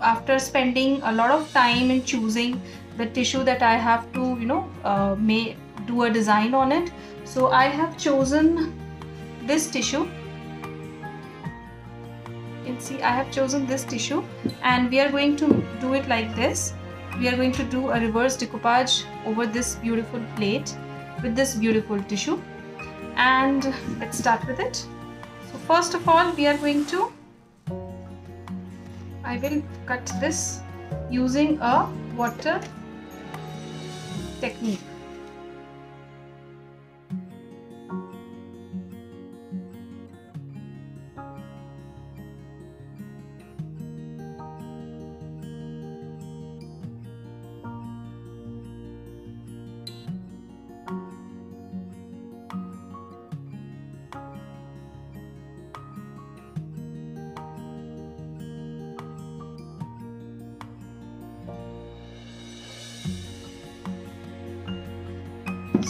after spending a lot of time in choosing the tissue that I have to you know uh, may do a design on it. So I have chosen this tissue. You can see I have chosen this tissue and we are going to do it like this. We are going to do a reverse decoupage over this beautiful plate with this beautiful tissue. And let's start with it. So first of all we are going to I will cut this using a water technique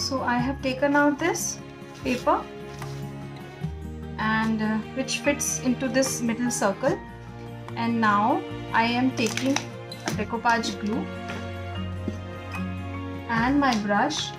so I have taken out this paper and uh, which fits into this middle circle. And now I am taking a decoupage glue and my brush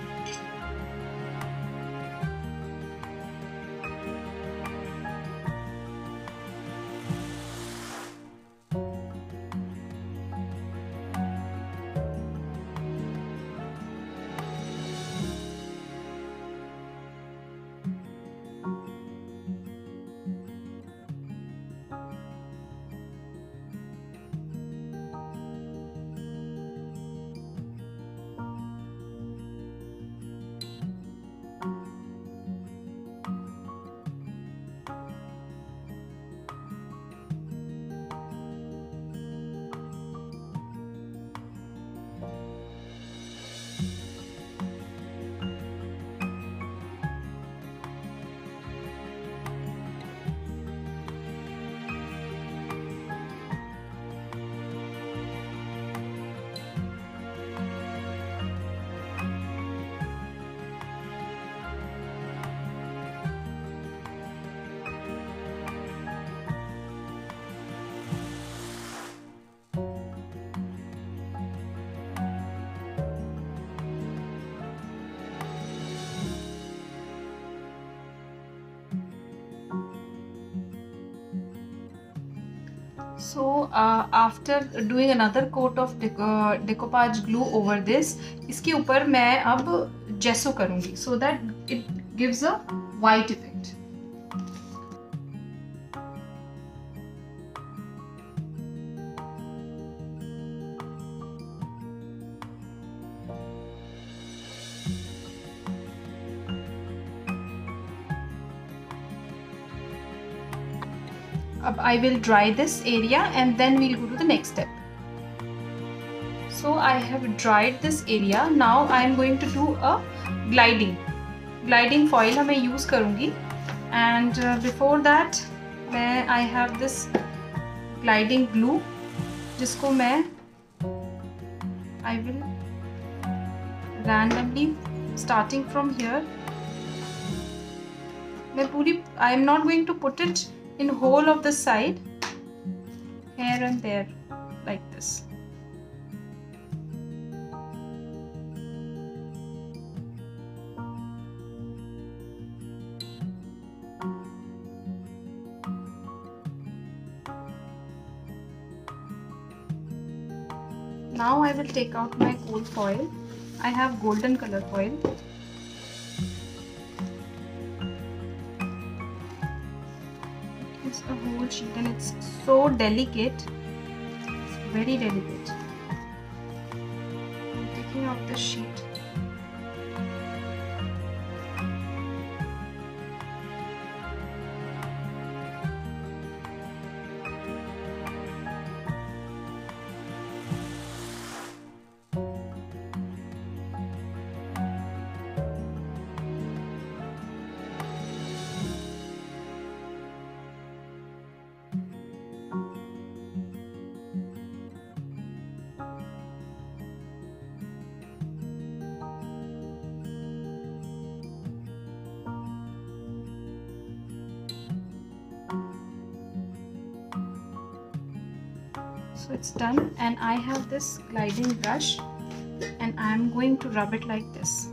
so uh, after doing another coat of uh, decoupage glue over this इसके ऊपर मैं अब जेसो करूँगी so that it gives a white effect I will dry this area and then we'll go to the next step. So I have dried this area. Now I am going to do a gliding. Gliding foil मैं use करूँगी and uh, before that मैं I have this gliding glue जिसको मैं I will randomly starting from here मैं पूरी I am not going to put it in whole of the side here and there like this. Now I will take out my gold foil. I have golden color foil a whole sheet and it's so delicate. It's very delicate. I'm taking out the sheet it's done. And I have this gliding brush and I'm going to rub it like this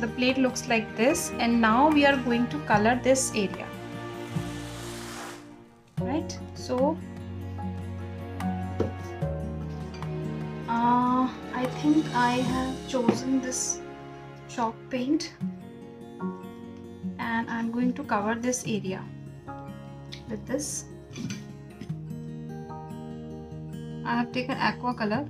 the plate looks like this and now we are going to color this area. Right? So uh, I think I have chosen this chalk paint and I'm going to cover this area with this. I have taken aqua color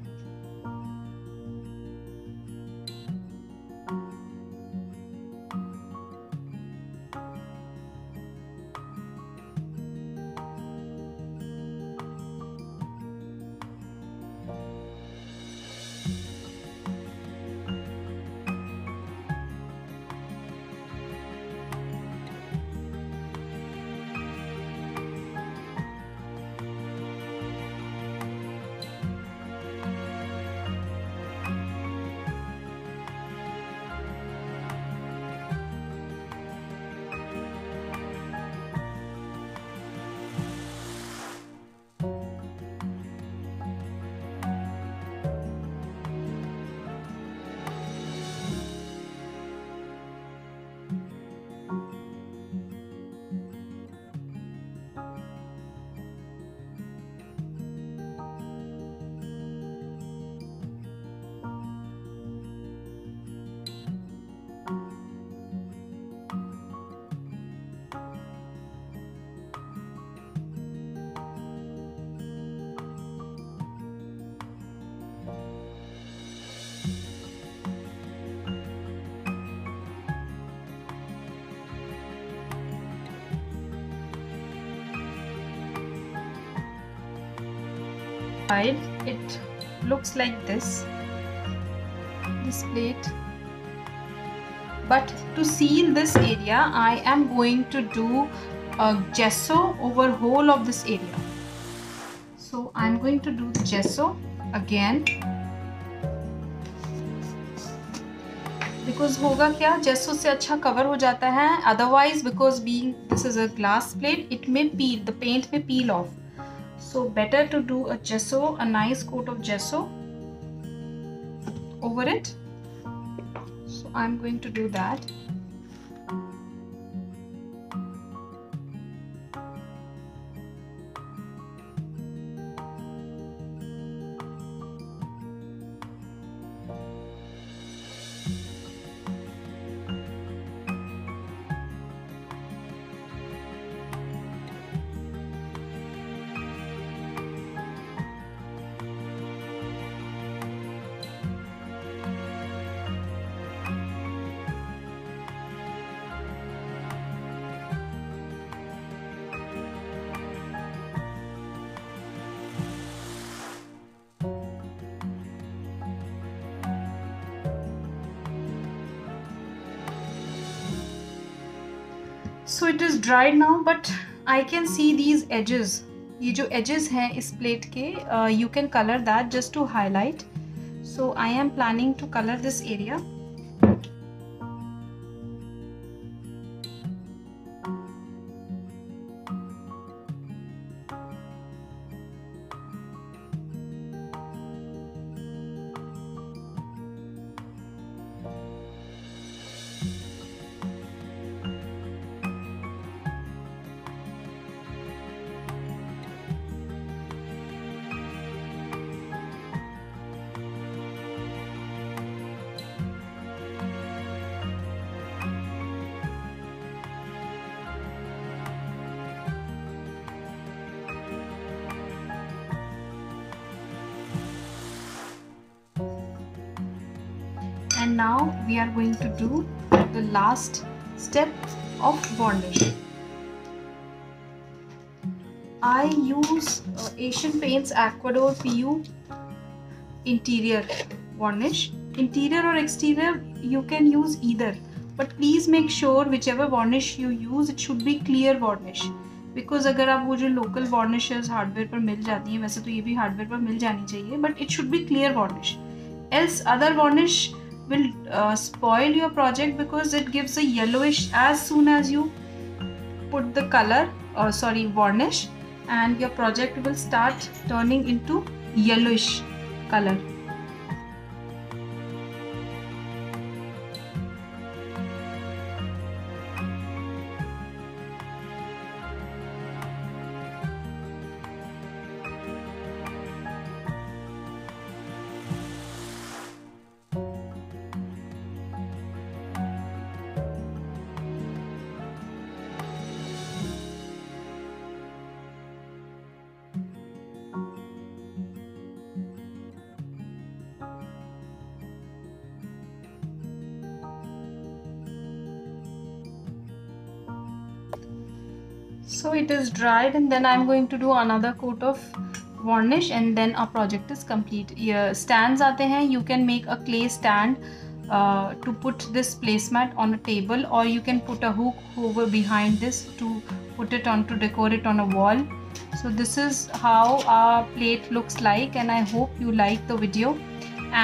side it looks like this this plate but to seal this area I am going to do a gesso over whole of this area so I'm going to do the gesso again because होगा क्या gesso से अच्छा cover हो जाता है otherwise because being this is a glass plate it may peel the paint may peel off so better to do a gesso a nice coat of gesso over it. So I'm going to do that so it is dried now but I can see these edges ये जो edges हैं इस plate के you can colour that just to highlight so I am planning to colour this area now we are going to do the last step of varnish I use uh, Asian Paints Aquador PU interior varnish interior or exterior you can use either but please make sure whichever varnish you use it should be clear varnish because अगर आप वो जो local varnishes hardware पर मिल जाती हैं वैसे तो ये भी हार्डवेयर पर मिल जानी चाहिए but it should be clear varnish else other varnish will uh, spoil your project because it gives a yellowish as soon as you put the color or sorry varnish and your project will start turning into yellowish color so it is dried and then I'm going to do another coat of varnish and then our project is complete. Yeah, stands aate hain. You can make a clay stand uh, to put this placemat on a table or you can put a hook over behind this to put it on to decorate it on a wall. So this is how our plate looks like and I hope you like the video.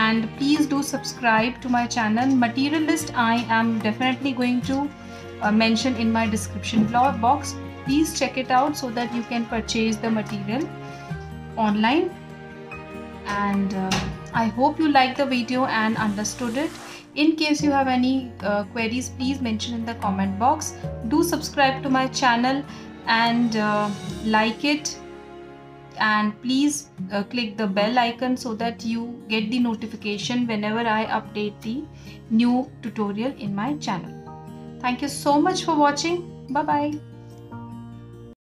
And please do subscribe to my channel. Material list I am definitely going to uh, mention in my description box please check it out so that you can purchase the material online and uh, I hope you liked the video and understood it in case you have any uh, queries please mention in the comment box do subscribe to my channel and uh, like it and please uh, click the bell icon so that you get the notification whenever I update the new tutorial in my channel. Thank you so much for watching. Bye bye.